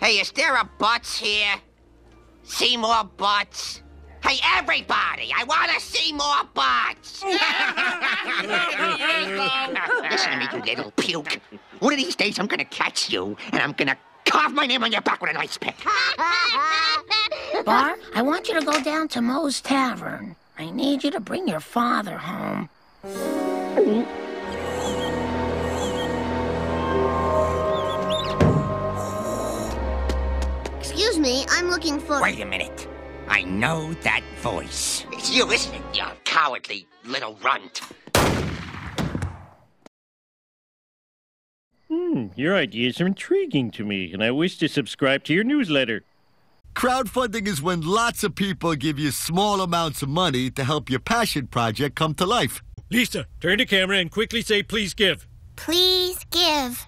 Hey, is there a Butts here? Seymour Butts? Hey, everybody, I want to see more Butts! Listen to me, you little puke. One of these days, I'm gonna catch you, and I'm gonna carve my name on your back with an ice pick. Bart, I want you to go down to Moe's Tavern. I need you to bring your father home. Mm-hmm. Excuse me, I'm looking for. Wait a minute. I know that voice. It's you, isn't it, you cowardly little runt? Hmm, your ideas are intriguing to me, and I wish to subscribe to your newsletter. Crowdfunding is when lots of people give you small amounts of money to help your passion project come to life. Lisa, turn the camera and quickly say, please give. Please give.